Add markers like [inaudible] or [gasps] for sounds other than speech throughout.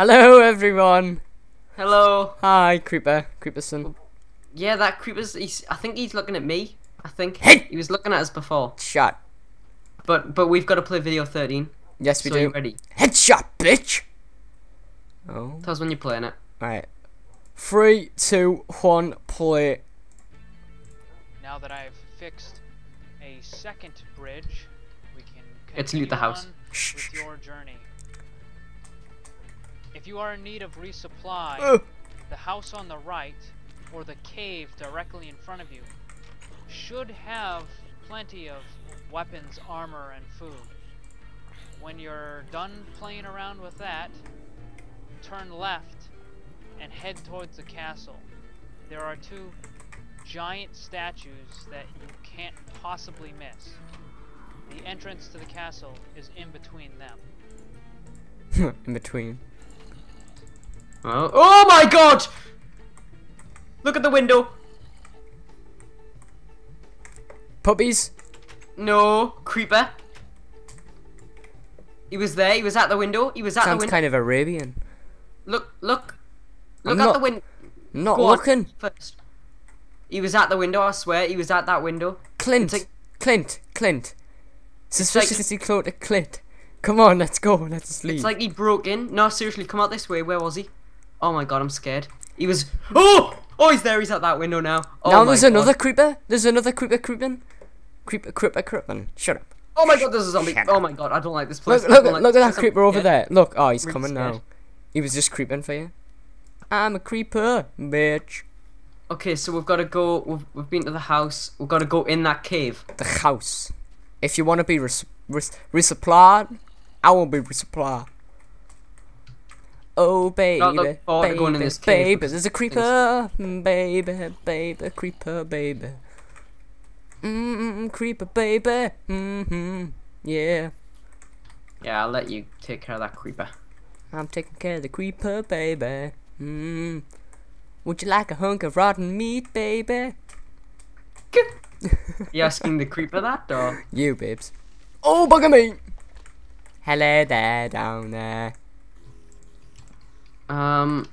Hello, everyone. Hello. Hi, Creeper. Creeperson. Yeah, that creeper's. He's, I think he's looking at me. I think Hey! he was looking at us before. Shot. But but we've got to play video 13. Yes, we so you do. ready? Headshot, bitch. Oh. Tell us when you're playing it. Right. Three, two, one, play. Now that I've fixed a second bridge, we can Let's loot the house. on with your journey. If you are in need of resupply, Ugh. the house on the right or the cave directly in front of you should have plenty of weapons, armor, and food. When you're done playing around with that, turn left and head towards the castle. There are two giant statues that you can't possibly miss. The entrance to the castle is in between them. [laughs] in between. Oh, oh my god! Look at the window. Puppies. No, creeper. He was there. He was at the window. He was at the window. Sounds kind of Arabian. Look, look, look I'm at not- the window. Not Go looking. first. He was at the window. I swear, he was at that window. Clint. Like- Clint. Clint. like- Suspiciously close to Clint. Come on, let's go. Let's leave. It's like he broke in. No, seriously, come out this way. Where was he? Oh my god, I'm scared. He was. Oh, oh, he's there. He's at that window now. Oh now there's God. another creeper. There's another creeper creeping. Creeper, creeper, creeping. Shut up. Oh my god, there's a zombie. Shut Oh my god, I don't like this place. Look, look, at like look at that creeper over there. Look, oh, he's Really coming scared. now. He was just creeping for you. I'm a creeper, bitch. Okay, so we've got to go. We've, we've been to the house. We've got to go in that cave. The house. If you want to be res- res- resupplied, I will be resupplied. Oh baby, Not look forward baby, going in this cave baby, there's a creeper, mm, baby, baby, creeper, baby. Mmm, creeper, baby. Mm-hmm. Yeah, Yeah, I'll let you take care of that creeper. I'm taking care of the creeper, baby. Mmm. Would you like a hunk of rotten meat, baby? [laughs] You asking the creeper that, or You, babes. Oh, bugger me! Hello there, down there. Um?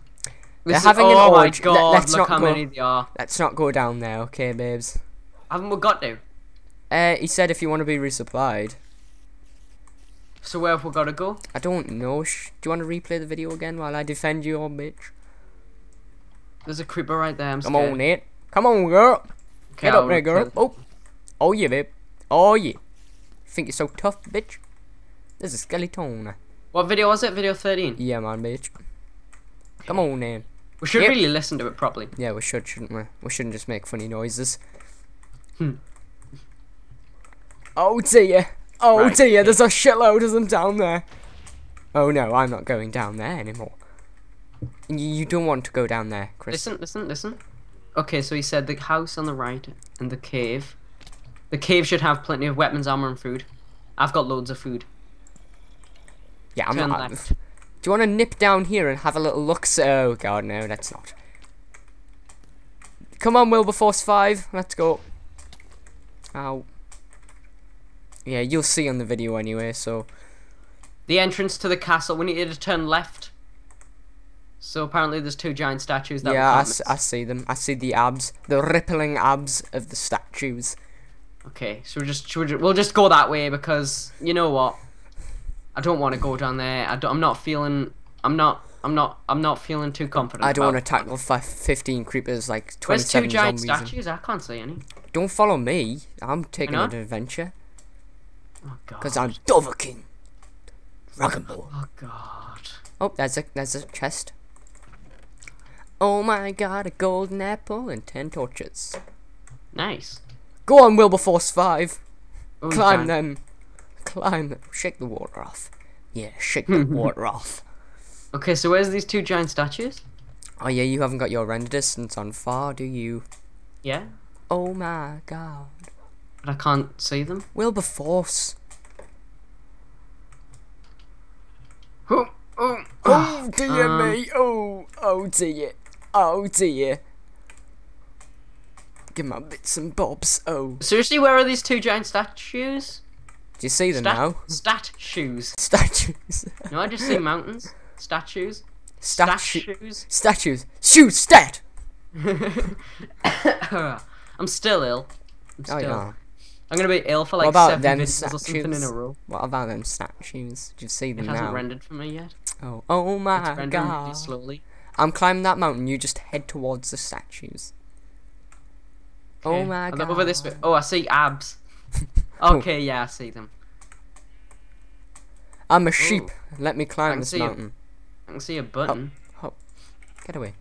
They're is- having an oh my orgy. Let- god! let's look not how go- many they are. Let's not go down there, okay, babes? Haven't we got to? Uh, he said if you want to be resupplied. So where have we got to go? I don't know. Sh- do you want to replay the video again while I defend you, old bitch? There's a creeper right there. I'm Come scared. on, Nate. Come on, girl. Okay, Get I'll up there, girl. Oh. Oh, yeah, babe. Oh, yeah. Think you're so tough, bitch? There's a skeleton. What video was it? Video 13. Yeah, man, bitch. Come on, then. We should Yep. really listen to it properly. Yeah, we should, shouldn't we? We shouldn't just make funny noises. Hmm. Oh dear. Oh Right, dear, there's a shitload of them down there. Oh no, I'm not going down there anymore. You, you don't want to go down there, Chris. Listen, listen, listen. Okay, so he said the house on the right and the cave. The cave should have plenty of weapons, armor, and food. I've got loads of food. yeah, I'm turn not. left. Do you want to nip down here and have a little look? So, oh god, no, that's not. Come on, Wilberforce 5, let's go. Ow. Yeah, you'll see on the video anyway, so. The entrance to the castle, we needed to turn left. So apparently there's two giant statues that yeah, I, can't s- miss. I see them. I see the abs, the rippling abs of the statues. Okay, so we just, should we ju- we'll just go that way because you know what? I don't want to go down there. I don't, I'm not feeling. I'm not. I'm not. I'm not feeling too confident. I don't want to tackle fi 15 creepers like Where's two 27 giant zombies. and- statues? I can't see any. Don't follow me. I'm taking an adventure Oh god. because I'm Dovahkiin. Dragon Ball. Oh god. Oh, there's a there's a chest. Oh my god, a golden apple and 10 torches. Nice. Go on, Wilberforce 5. Oh, Climb them. Climb. Shake the water off. Yeah, shake the [laughs] water off. Okay, so where's these two giant statues? Oh yeah, you haven't got your render distance on far, do you? Yeah, Oh my god. but I can't see them. Wilberforce. [gasps] Oh, oh, Oh dear um, me. Oh, oh dear. Oh dear. Give my bits and bobs. Oh. Seriously, where are these two giant statues? Do you see them Stat, now? stat shoes. Statues. No, I just see mountains. Statues. Statue. Statues. Statues. Shoot, stat! [coughs] I'm still ill. I'm Oh, yeah. I'm gonna be ill for like What about seven them videos or something in a row. What about them statues? Did you see them? It them hasn't now? rendered for me yet. Oh, oh It's my rendering god. really slowly. I'm climbing that mountain. You just head towards the statues. Oh Okay. my Are god. over this way? Oh, I see abs. [laughs] okay, yeah, I see them. I'm a sheep. Let me climb this mountain. I can see a button. Get away.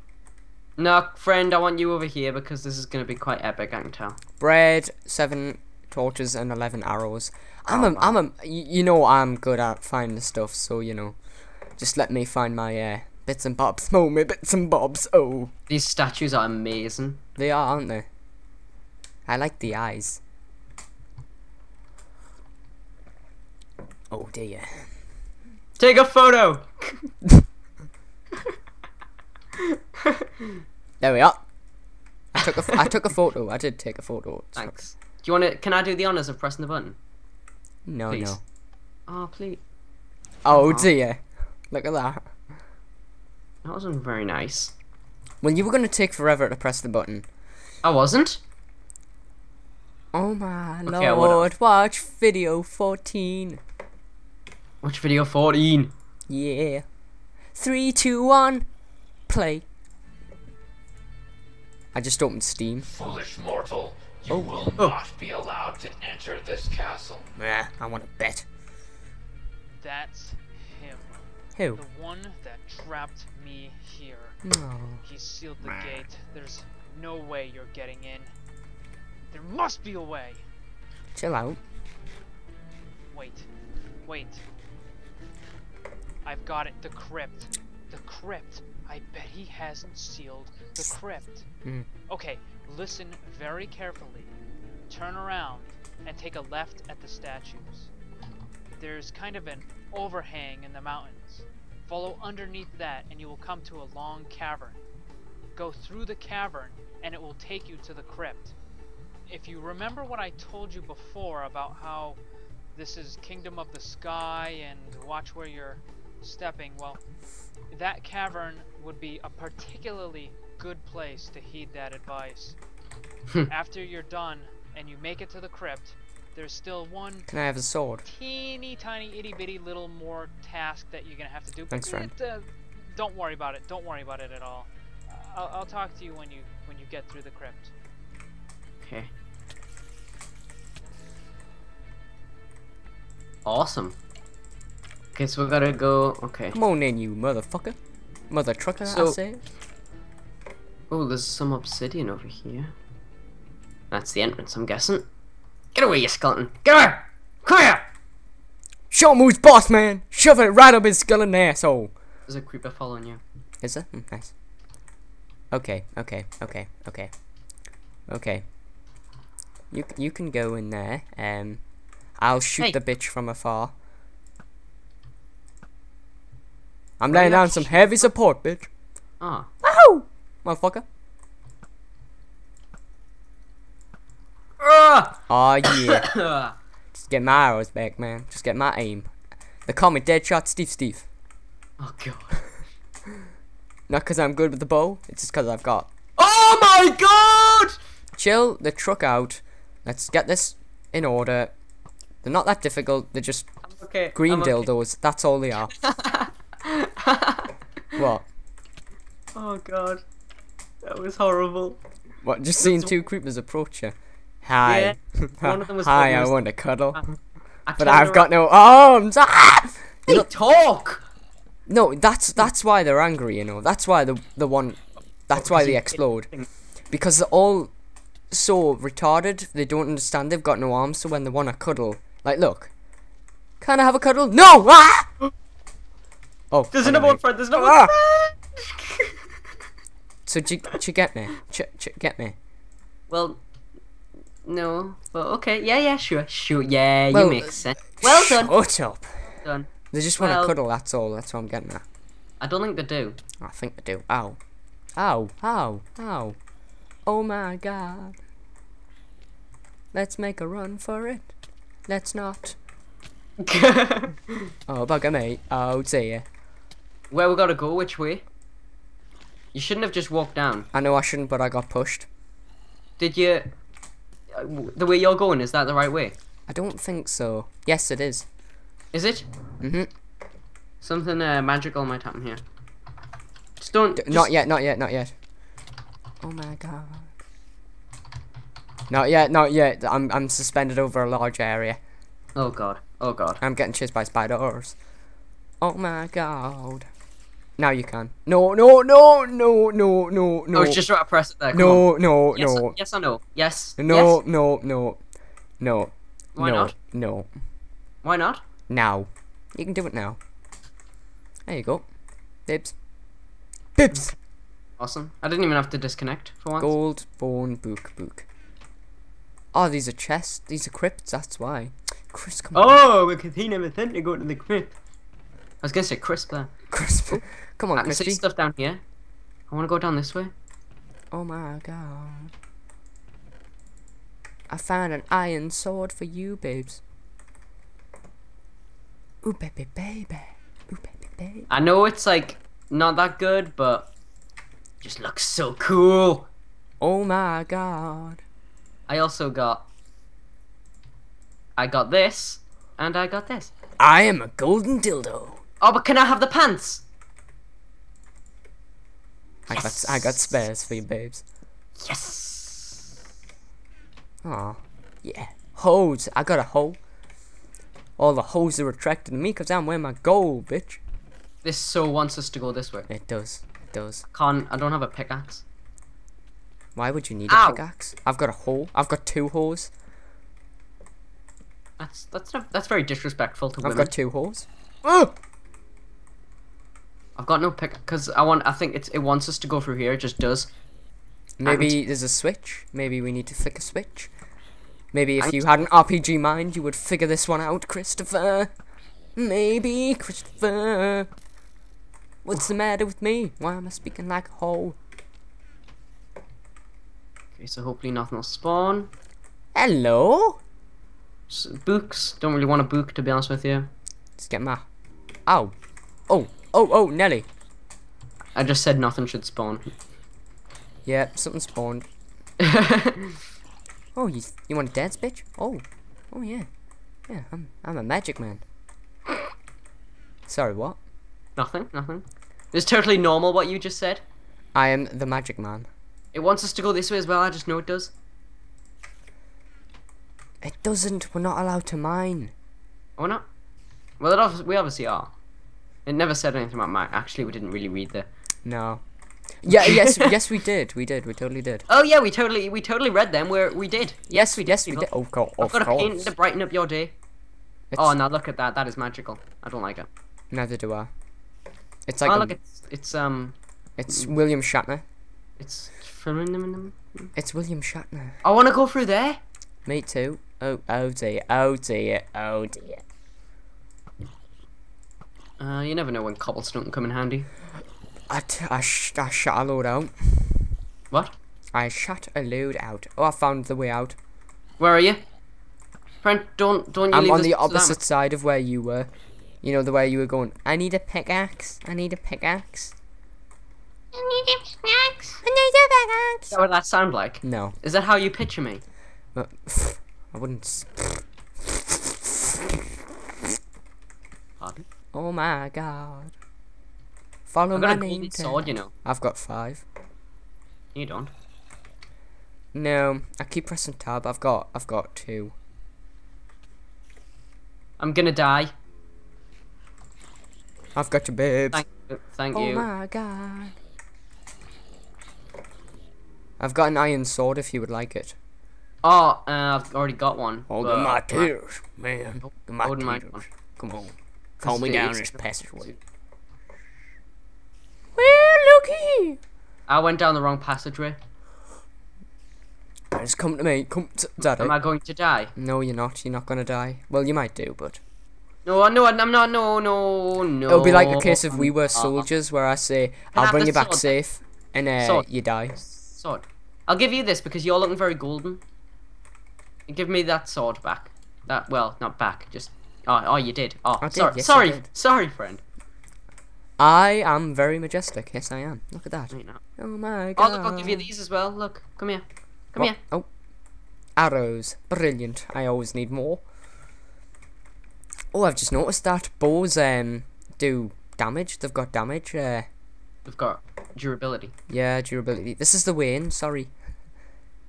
No, friend, I want you over here because this is gonna be quite epic. I can tell. Bread, seven torches, and eleven arrows. I'm Oh, a, I'm a. you know I'm good at finding stuff, so you know, just let me find my uh, bits and bobs. [laughs] Oh, my bits and bobs. Oh, These statues are amazing. they are, aren't they? I like the eyes. Oh dear. Take a photo. There we are. I took a, I took a photo. I did take a photo. so- Thanks. Do you want to? Can I do the honors of pressing the button? No, Please. no. Oh, please. Oh Aw. dear. Look at that. That wasn't very nice. Well, you were gonna take forever to press the button. I wasn't. Oh my Okay, lord! Watch video 14. Watch video 14. Yeah. Three, two, one, play. I just opened Steam. Foolish mortal, you Oh. will Oh. not be allowed to enter this castle. Yeah, I want to bet. That's him. Who? The one that trapped me here. No. He sealed the gate. There's no way you're getting in. There must be a way. Chill out. Wait. Wait. I've got it. The crypt. The crypt. I bet he hasn't sealed the crypt. Mm. Okay, listen very carefully. Turn around and take a left at the statues. There's kind of an overhang in the mountains. Follow underneath that and you will come to a long cavern. Go through the cavern and it will take you to the crypt. If you remember what I told you before about how this is Kingdom of the Sky and watch where you're stepping, well, that cavern would be a particularly good place to heed that advice. After you're done and you make it to the crypt, there's still one Can I have a sword? teeny tiny itty bitty little more task that you're gonna have to do. Thanks, friend. it, uh, don't worry about it. Don't worry about it at all. Uh, I'll, I'll talk to you when you when you get through the crypt. Okay. Awesome. Okay, so we gotta go. Okay. Come on in, you motherfucker. Mother trucker, I say. Oh, there's some obsidian over here. That's the entrance, I'm guessing. Get away, you skeleton! Get away! Come here! Show him who's boss, man! Shove it right up his skeleton asshole! There's a creeper following you. Is it? Mm, nice. Okay, okay, okay, okay. Okay. You, you can go in there. Um, I'll shoot Hey. the bitch from afar. I'm laying down some heavy support, bitch. Ah. Ow! Motherfucker. Ah! Oh yeah. [coughs] Just get my arrows back, man. Just get my aim. They call me Deadshot Steve Steve. Oh, God. [laughs] Not because I'm good with the bow, it's just because I've got. Oh my god! Chill the truck out. Let's get this in order. They're not that difficult, they're just Okay. green I'm okay. dildos. That's all they are. [laughs] what? oh god. That was horrible. What? Just seeing two creepers approach you. Hi. [laughs] One of them was Hi, I want to cuddle. I But I've around- got no arms. Ah! Hey, talk! No, that's that's why they're angry, you know. That's why the the one that's why they explode. Because they're all so retarded, they don't understand they've got no arms, so when they wanna cuddle, like look. Can I have a cuddle? No! Ah! [gasps] [laughs] Oh, There's I another don't one know. friend, there's another Ah! one friend! So do you, do you get me? Ch- ch- get me? well, no, but okay, yeah, yeah, sure, sure, yeah, Well, you make sense. Well done. Shut up. done. They just want to Well- cuddle, that's all. That's what I'm getting at. I don't think they do. I think they do. Ow. Ow. Ow. Ow. Oh my god. Let's make a run for it. Let's not. [laughs] Oh, bugger me. Oh dear. Where we gotta go? Which way? You shouldn't have just walked down. I know I shouldn't, but I got pushed. Did you? uh, The way you're going is that the right way? I don't think so. Yes, it is. Is it? Mhm. Something uh, magical might happen here. Just don't. D- just- Not yet. Not yet. Not yet. Oh my god. Not yet. Not yet. I'm I'm suspended over a large area. Oh god. Oh god. I'm getting chased by spiders. Oh my god. Now you can. No, no, no, no, no, no, oh, no. I was just trying to press it there. Come no, on. no, Yes, no, yes or no? Yes. no, Yes. no, no, no. Why no, not? No. Why not? Now. You can do it now. There you go. Bibs. Bibs. Awesome. I didn't even have to disconnect for once. Gold bone book book. Oh, these are chests. These are crypts. That's why. Chris, come on. Oh, because he never sent to go to the crypt. I was gonna say crisp there. Come on, I can see Crispy. stuff down here. I want to go down this way. Oh my god. I found an iron sword for you, babes. Ooh, baby, baby. Ooh, baby, baby. I know it's like not that good, but just looks so cool. Oh my god. I also got. I got this, and I got this. I am a golden dildo. Oh, but can I have the pants? I got I got spares for you, babes. Yes. Aw. Yeah. Hose. I got a hoe. All the hoes are attracted to me because I'm wearing my gold, bitch. This so wants us to go this way. It does. It does. Con, I don't have a pickaxe. Why would you need Ow. a pickaxe? I've got a hole. I've got two holes. That's that's not, that's very disrespectful to I've women. got two holes. Oh! I've got no pick because I want. I think it's it wants us to go through here. It just does. Maybe there's a switch. Maybe we need to flick a switch. Maybe if you had an RPG mind, you would figure this one out, Christopher. Maybe, Christopher. What's the matter with me? Why am I speaking like a hoe? Okay, so hopefully nothing will spawn. Hello? S- books. Don't really want a book to be honest with you. Let's get my. Ow. Oh, oh. Oh, oh, Nelly. I just said nothing should spawn. Yeah, something spawned. [laughs] Oh, you you want to dance, bitch? Oh, oh yeah, yeah. I'm I'm a magic man. Sorry, what? nothing. Nothing. It's totally normal what you just said. I am the magic man. It wants us to go this way as well. I just know it does. It doesn't. We're not allowed to mine. Oh not. Well, we obviously are. It never said anything about mine. Actually, we didn't really read the. No. Yeah. Yes. [laughs] yes, we did. We did. We totally did. Oh yeah, we totally we totally read them. Where we did. Yes. Yes, we people. did. Oh god. I've got a paint to brighten up your day. It's, Oh, now look at that. That is magical. I don't like it. Neither do I. It's like oh, a- look, it's it's um, it's William Shatner. it's. It's William Shatner. I want to go through there. Me too. Oh oh dear. Oh dear. Oh dear. Uh, you never know when cobblestone can come in handy. I t- I, sh- I shot a load out. What? I shot a load out. Oh, I found the way out. Where are you? Friend, don't don't you I'm leave on the to them. opposite side of where you were. You know the way you were going. I need a pickaxe. I need a pickaxe. I need a pickaxe. I need a pickaxe. Is that what that sound like? No, Is that how you picture me? but [laughs] I wouldn't. s- Pardon? Oh my god. Follow I've my got a name. sword, you know. I've got five. You don't. No, I keep pressing tab. I've got. I've got two. I'm gonna die. I've got your babes. Thank you. Thank Oh you. my god. I've got an iron sword if you would like it. Oh, uh, I've already got one. Oh, the my tears, man. The my I wouldn't mind tears. Come on. Calm me down ex- this passageway. Well, looky. I went down the wrong passageway. Just come to me. Come to daddy. Am I going to die? No, you're not. You're not gonna die. Well, you might do, but No, no, I'm not. No, no, no. it'll be like the case of we were Uh, soldiers, where I say, I "I'll have bring you back sword? safe," and uh, Sword. you die. Sword. I'll give you this because you're looking very golden. Give me that sword back. That well, not back. Just oh, oh, you did. Oh, I did, sorry, yes, sorry, sorry, friend. I am very majestic. Yes, I am. Look at that. Oh my god. Oh, look, I'll give you these as well. Look, come here. Come What? here. Oh. Arrows. Brilliant. I always need more. Oh, I've just noticed that bows um do damage. They've got damage. Uh, We've got durability. yeah, durability. This is the Wayne. Sorry,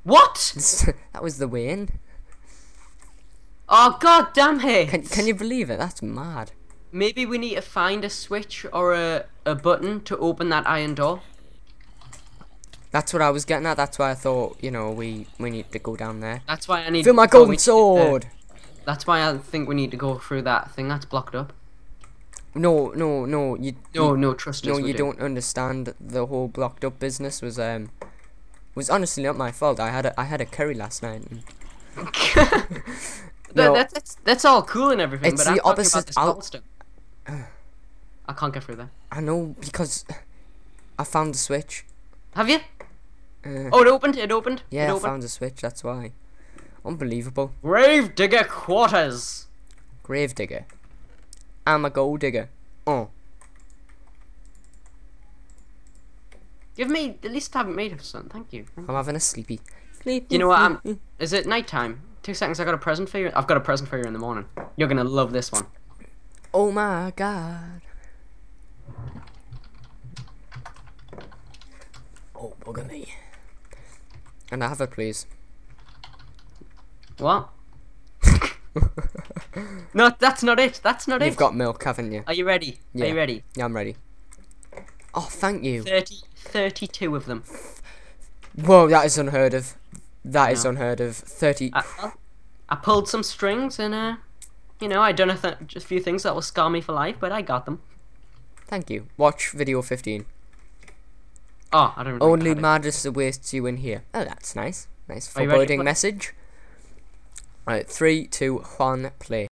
What? [laughs] That was the Wayne. Oh, god damn it. Can can you believe it? That's mad. Maybe we need to find a switch or a, a button to open that iron door. That's what I was getting at. That's why I thought you know we we need to go down there. That's why I need. To. Feel my golden sword. That's why I think we need to go through that thing that's blocked up. No, no, no. You No, you, no, trust us. no. You do. don't understand. The whole blocked up business was um was honestly not my fault. I had a I had a curry last night. [laughs] [laughs] No. that's, that's that's all cool and everything, It's but I'm opposite about. I can't get through there. I know because I found the switch. Have you? Uh, Oh, it opened. It opened. yeah, it I opened. found the switch. That's why. Unbelievable. Grave digger quarters. Grave digger. I'm a gold digger. Oh, Give me at least I haven't made of something. Thank you. I'm having a sleepy. Sleepy. You know what? I'm, sleepy. is it nighttime? Two seconds. I got a present for you. I've got a present for you in the morning. You're gonna love this one. Oh my god. Oh, bugger me. And I have it, please. What? [laughs] no, that's not it. That's not it. You've got milk, haven't you? Are you ready? Are you ready? Yeah, I'm ready. Oh, thank you. 30, 32 of them. Whoa, that is unheard of. That is No. unheard of. 30. I, I- pulled some strings and uh, you know, I done a, th- a few things that will scar me for life, but I got them. Thank you. Watch video 15. Oh, I don't. Only madness awaits you in here. Oh, that's nice. Nice Are you ready foreboding message. Right, three, two, one, play.